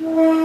Yeah.